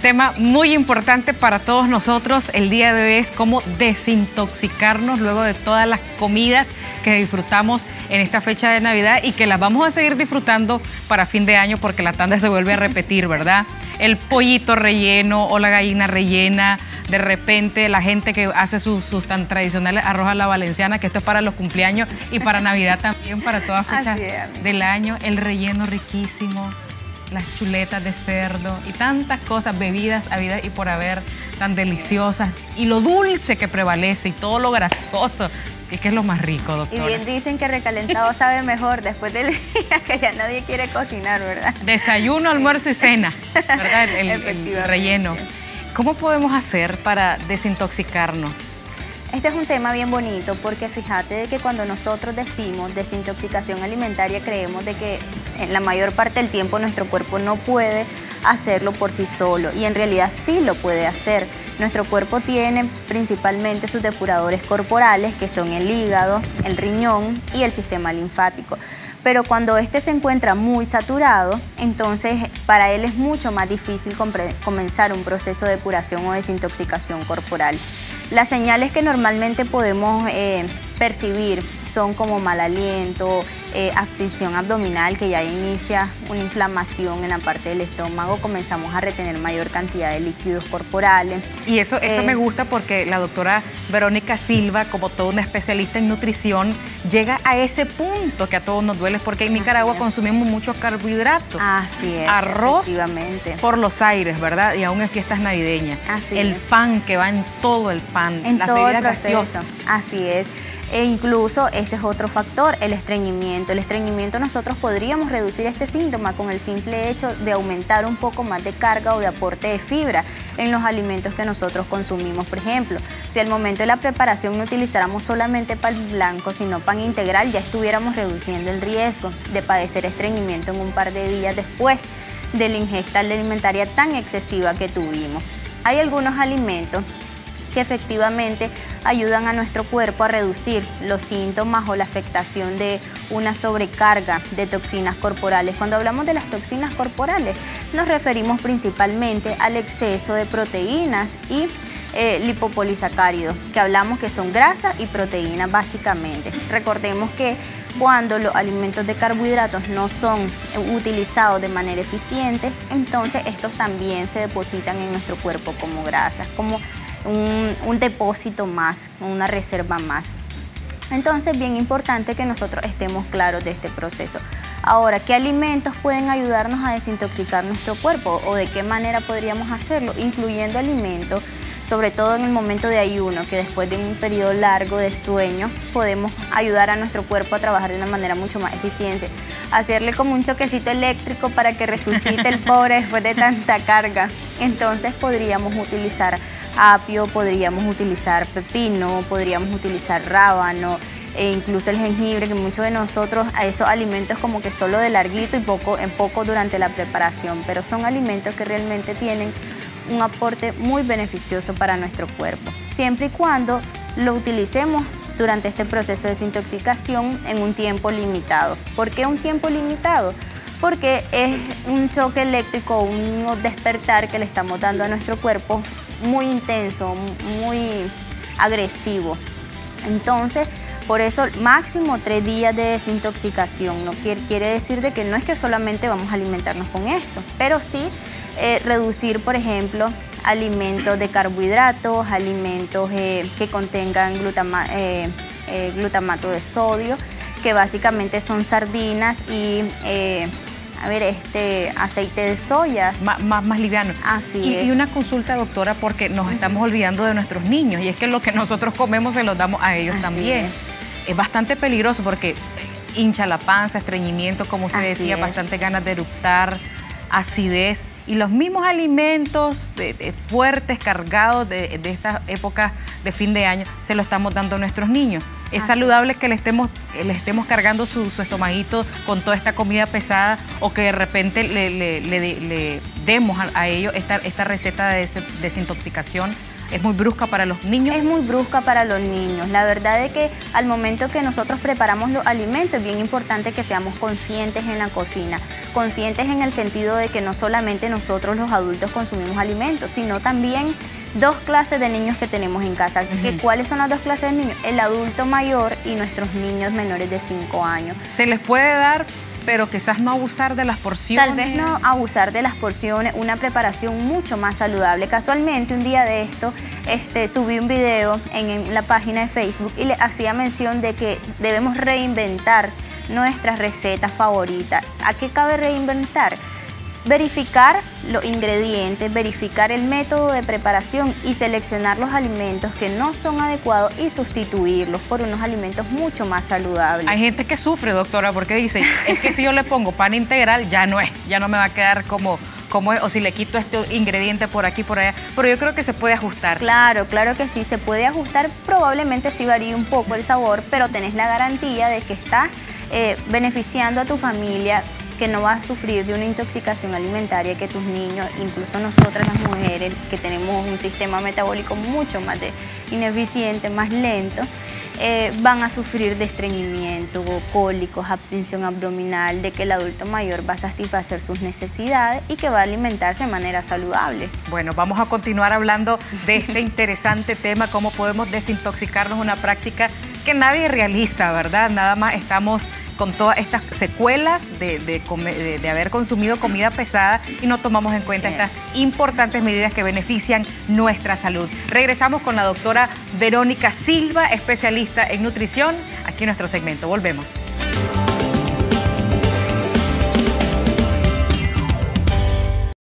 tema muy importante para todos nosotros el día de hoy es cómo desintoxicarnos luego de todas las comidas que disfrutamos en esta fecha de Navidad y que las vamos a seguir disfrutando para fin de año porque la tanda se vuelve a repetir, ¿verdad? El pollito relleno o la gallina rellena, de repente la gente que hace sus, tan tradicionales arroz a la valenciana, que esto es para los cumpleaños y para Navidad también, para todas fechas del año, el relleno riquísimo las chuletas de cerdo y tantas cosas, bebidas habidas y por haber, tan deliciosas. Y lo dulce que prevalece y todo lo grasoso, que es, que es lo más rico, doctora. Y bien dicen que recalentado sabe mejor después del día que ya nadie quiere cocinar, ¿verdad? Desayuno, almuerzo y cena, ¿verdad? el relleno. ¿Cómo podemos hacer para desintoxicarnos? Este es un tema bien bonito porque fíjate de que cuando nosotros decimos desintoxicación alimentaria creemos de que en la mayor parte del tiempo nuestro cuerpo no puede hacerlo por sí solo y en realidad sí lo puede hacer. Nuestro cuerpo tiene principalmente sus depuradores corporales que son el hígado, el riñón y el sistema linfático pero cuando este se encuentra muy saturado, entonces para él es mucho más difícil comenzar un proceso de depuración o desintoxicación corporal. Las señales que normalmente podemos eh, percibir son como mal aliento, eh, abscisión abdominal que ya inicia una inflamación en la parte del estómago, comenzamos a retener mayor cantidad de líquidos corporales. Y eso, eso me eh, gusta porque la doctora Verónica Silva, como toda una especialista en nutrición, llega a ese punto que a todos nos duele porque en Nicaragua consumimos muchos carbohidratos. Así es. Arroz por los aires, ¿verdad? Y aún en fiestas navideñas. el pan que va en todo el pan, en todo el. Así es. E incluso ese es otro factor, el estreñimiento. El estreñimiento nosotros podríamos reducir este síntoma con el simple hecho de aumentar un poco más de carga o de aporte de fibra en los alimentos que nosotros consumimos. Por ejemplo, si al momento de la preparación no utilizáramos solamente pan blanco, sino pan integral, ya estuviéramos reduciendo el riesgo de padecer estreñimiento en un par de días después de la ingesta alimentaria tan excesiva que tuvimos. Hay algunos alimentos que efectivamente ayudan a nuestro cuerpo a reducir los síntomas o la afectación de una sobrecarga de toxinas corporales. Cuando hablamos de las toxinas corporales nos referimos principalmente al exceso de proteínas y eh, lipopolisacáridos, que hablamos que son grasa y proteínas básicamente. Recordemos que cuando los alimentos de carbohidratos no son utilizados de manera eficiente, entonces estos también se depositan en nuestro cuerpo como grasas, como un, depósito más, una reserva más. Entonces, bien importante que nosotros estemos claros de este proceso. Ahora, ¿qué alimentos pueden ayudarnos a desintoxicar nuestro cuerpo o de qué manera podríamos hacerlo? Incluyendo alimentos, sobre todo en el momento de ayuno, que después de un periodo largo de sueño podemos ayudar a nuestro cuerpo a trabajar de una manera mucho más eficiente. Hacerle como un choquecito eléctrico para que resucite el pobre después de tanta carga. Entonces podríamos utilizar apio, podríamos utilizar pepino, podríamos utilizar rábano, e incluso el jengibre, que muchos de nosotros a esos alimentos como que solo de larguito y poco en poco durante la preparación, pero son alimentos que realmente tienen un aporte muy beneficioso para nuestro cuerpo, siempre y cuando lo utilicemos durante este proceso de desintoxicación en un tiempo limitado. ¿Por qué un tiempo limitado? Porque es un choque eléctrico, un despertar que le estamos dando a nuestro cuerpo muy intenso, muy agresivo. Entonces, por eso máximo tres días de desintoxicación. No quiere, quiere decir de que no es que solamente vamos a alimentarnos con esto, pero sí eh, reducir, por ejemplo, alimentos de carbohidratos, alimentos eh, que contengan eh, glutamato de sodio, que básicamente son sardinas y a ver, este aceite de soya. más, más liviano. Así y, es. y una consulta, doctora, porque nos estamos olvidando de nuestros niños y es que lo que nosotros comemos se los damos a ellos también. Es. bastante peligroso porque hincha la panza, estreñimiento, como usted decía, bastante ganas de eructar, acidez. Y los mismos alimentos fuertes, cargados de, de esta época de fin de año, se lo estamos dando a nuestros niños. Es saludable que le estemos, le estemos cargando su, su, estomaguito con toda esta comida pesada o que de repente le, demos a, ellos esta, esta receta de desintoxicación es muy brusca para los niños. Es muy brusca para los niños. La verdad es que al momento que nosotros preparamos los alimentos es bien importante que seamos conscientes en la cocina. Conscientes en el sentido de que no solamente nosotros los adultos consumimos alimentos, sino también dos clases de niños que tenemos en casa. ¿Cuáles son las dos clases de niños? El adulto mayor y nuestros niños menores de 5 años. Se les puede dar pero quizás no abusar de las porciones. Tal vez no abusar de las porciones, una preparación mucho más saludable. Casualmente un día de esto este, subí un video en, la página de Facebook y le hacía mención de que debemos reinventar nuestras recetas favoritas. ¿A qué cabe reinventar? Verificar los ingredientes, verificar el método de preparación y seleccionar los alimentos que no son adecuados y sustituirlos por unos alimentos mucho más saludables. Hay gente que sufre, doctora, porque dice, es que si yo le pongo pan integral ya no es, ya no me va a quedar como como es, o si le quito este ingrediente por aquí, por allá, pero yo creo que se puede ajustar. Claro, claro que sí, se puede ajustar, probablemente sí varíe un poco el sabor, pero tenés la garantía de que está eh, beneficiando a tu familia que no vas a sufrir de una intoxicación alimentaria, que tus niños, incluso nosotras las mujeres, que tenemos un sistema metabólico mucho más ineficiente, más lento, eh, van a sufrir de estreñimiento, cólicos, abstención abdominal, de que el adulto mayor va a satisfacer sus necesidades y que va a alimentarse de manera saludable. Bueno, vamos a continuar hablando de este interesante tema, cómo podemos desintoxicarnos, una práctica que nadie realiza, ¿verdad? Nada más estamos con todas estas secuelas de, haber consumido comida pesada y no tomamos en cuenta estas importantes medidas que benefician nuestra salud. Regresamos con la doctora Verónica Silva, especialista en nutrición, aquí en nuestro segmento. Volvemos.